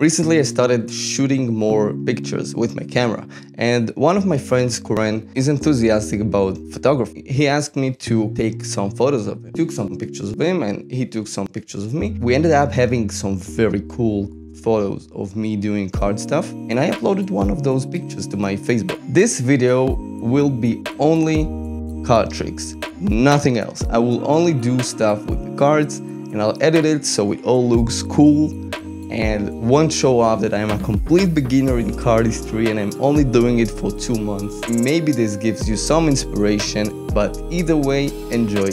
Recently, I started shooting more pictures with my camera, and one of my friends, Kuren, is enthusiastic about photography. He asked me to take some photos of him. Took some pictures of him, and he took some pictures of me. We ended up having some very cool photos of me doing card stuff, and I uploaded one of those pictures to my Facebook. This video will be only card tricks, nothing else. I will only do stuff with the cards, and I'll edit it so it all looks cool and won't show off that I'm a complete beginner in cardistry and I'm only doing it for two months. Maybe this gives you some inspiration, but either way, enjoy.